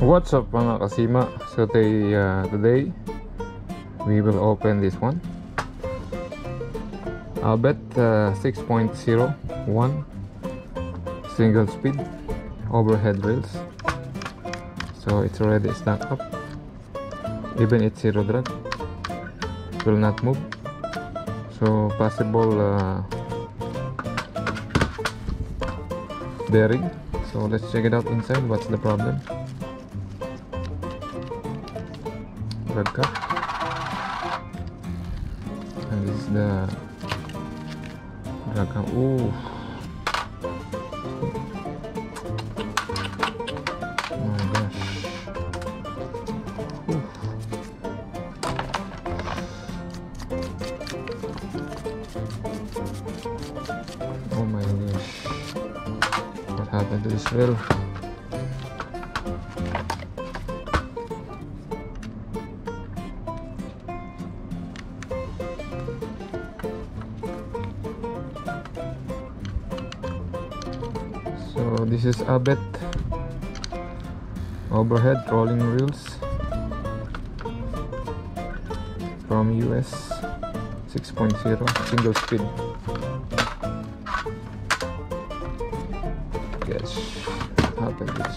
What's up mga kasima? So they, uh, today we will open this one. Avet uh, 6.01 single speed overhead rails. So it's already stacked up. Even it's zero drag. Will not move. So possible uh, bearing. So let's check it out inside. What's the problem drag cap and this is the drag cap ooh oh my gosh. Ooh. oh my gosh. What happened to this rail this is Avet overhead rolling reels from US 6.0 single speed. What happened to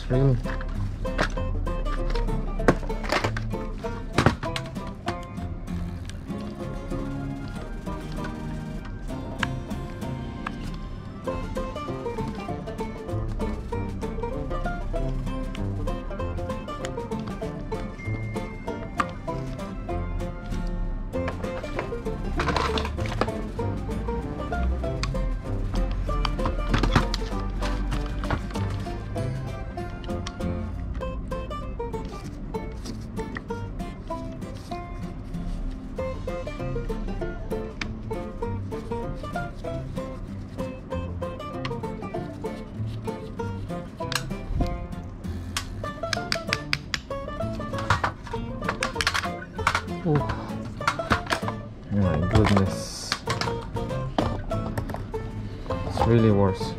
goodness. It's really worse.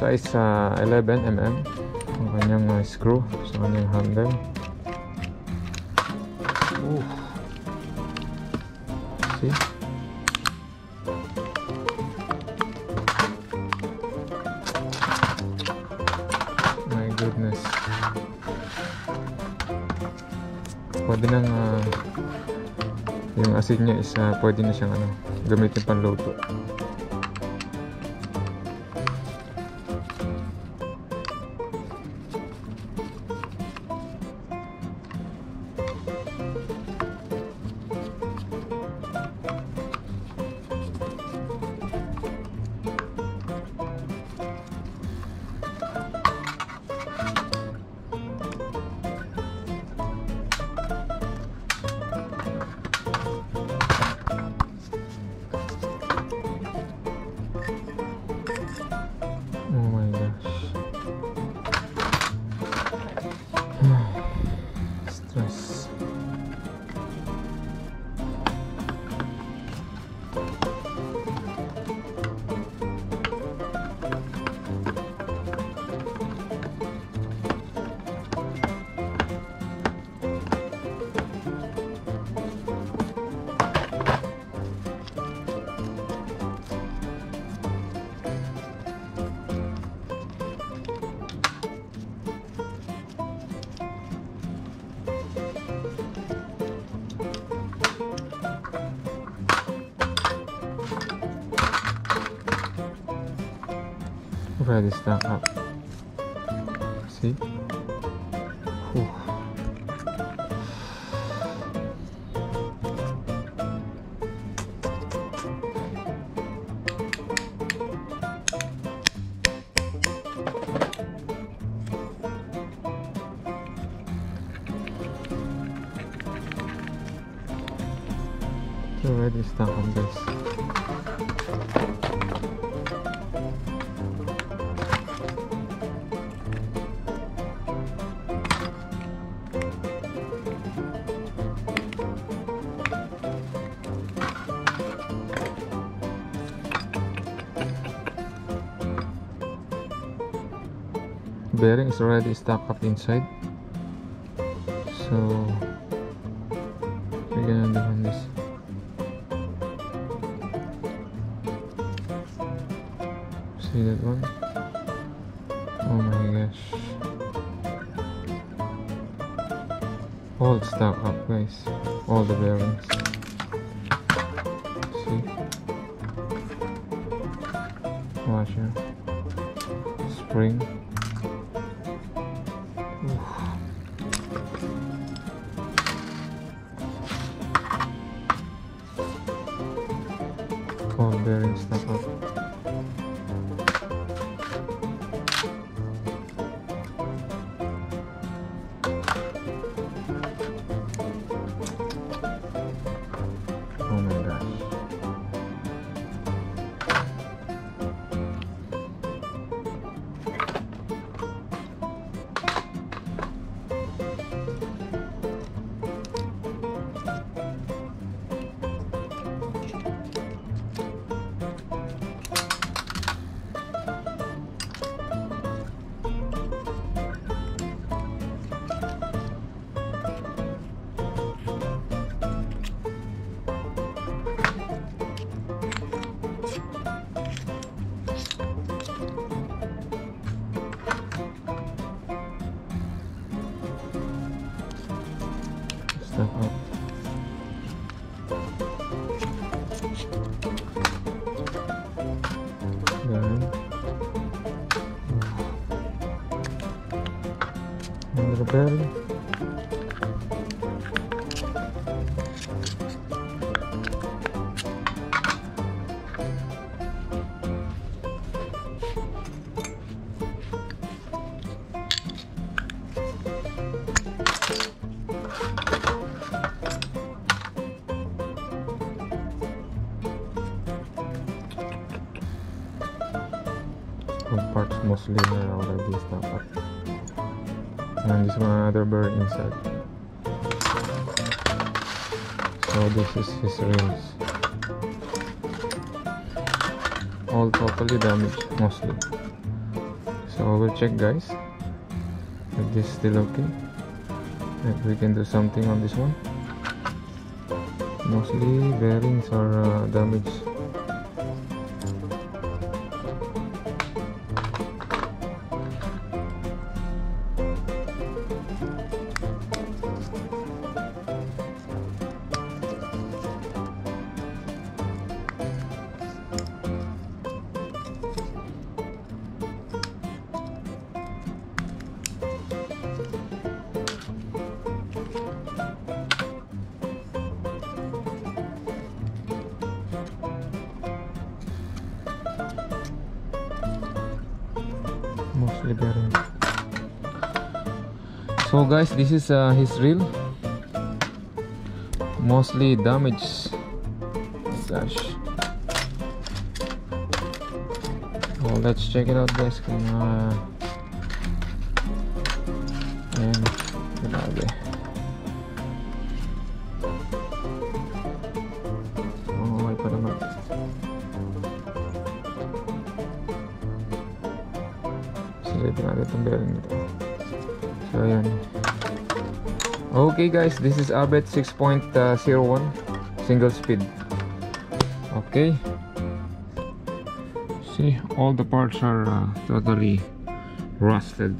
Size uh, 11 mm ang kanyang uh, screw sa kanyang handle. Ooh. See? My goodness. pwede nang ah, yung asin niya is ah, pwede na siyang ano, gamitin pang luto. Ready stack up. See? Whew. Already stuck on this. Bearing is already stuck up inside. So we're gonna do on this. See that one? Oh my gosh. All stuck up guys. All the bearings. See? Washer. Spring Another bearing. All parts mostly are already stuck up. And this one another bearing inside. So this is his rims. All totally damaged mostly. So we'll check guys if this is still okay. If we can do something on this one. Mostly bearings are uh, damaged. So guys this is uh, his reel. Mostly damaged gosh well let's check it out guys Itong bearing nito. So, ayan. Okay guys, this is Avet 6.01 single speed. Okay. See, all the parts are uh, totally rusted.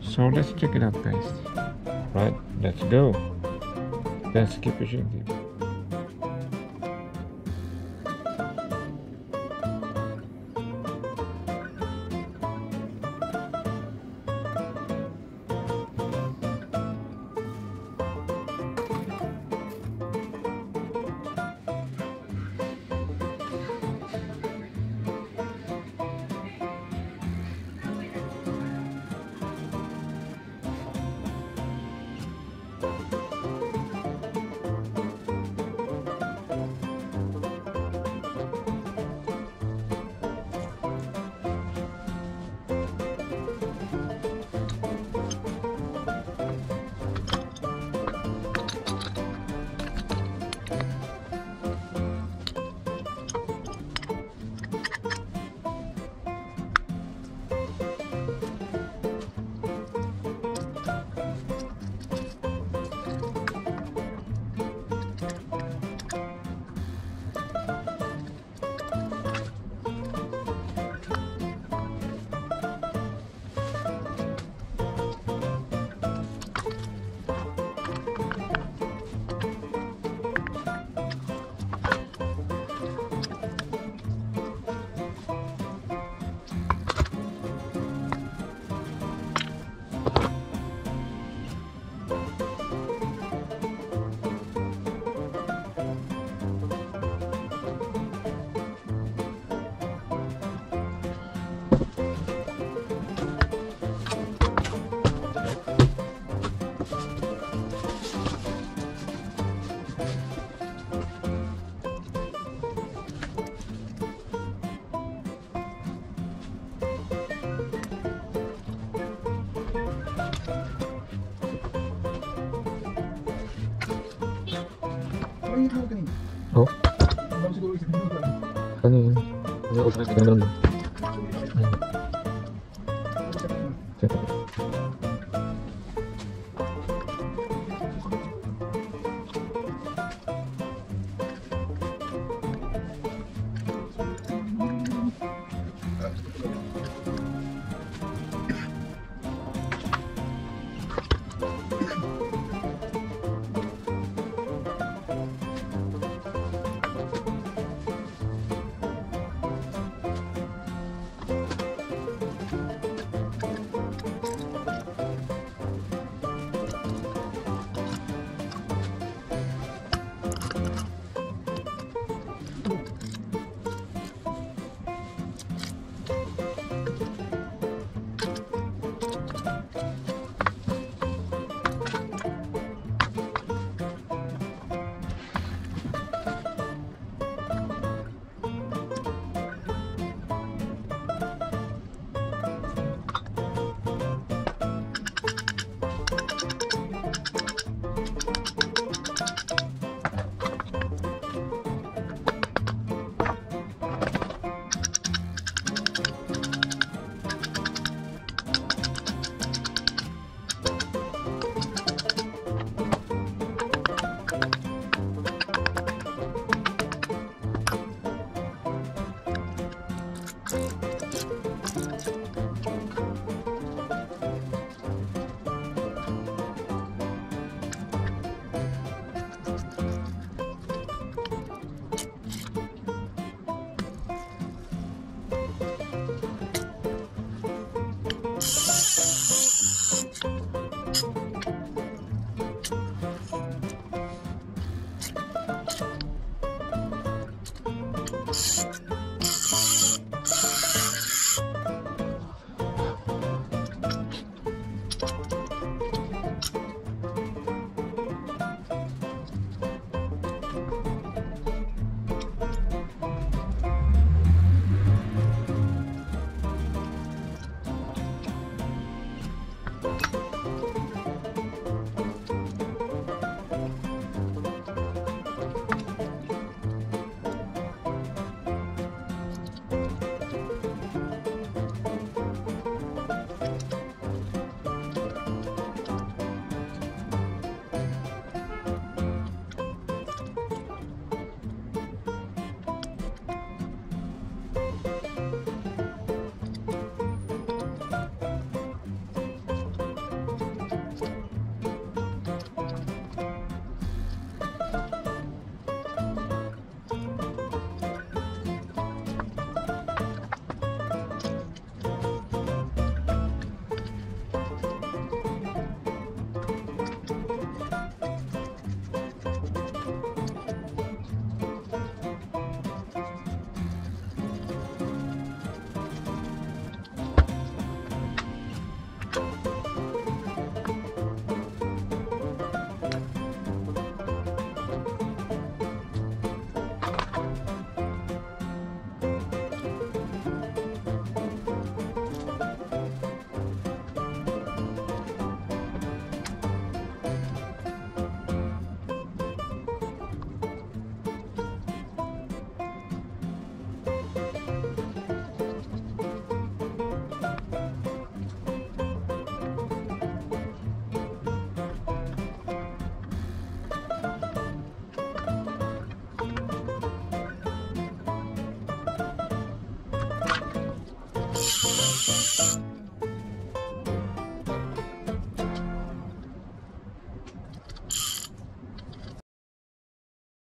So let's check it out guys. Right, let's go. Let's keep pushing. Keep. Música 어? 아니, 어디서 그냥 그런 거.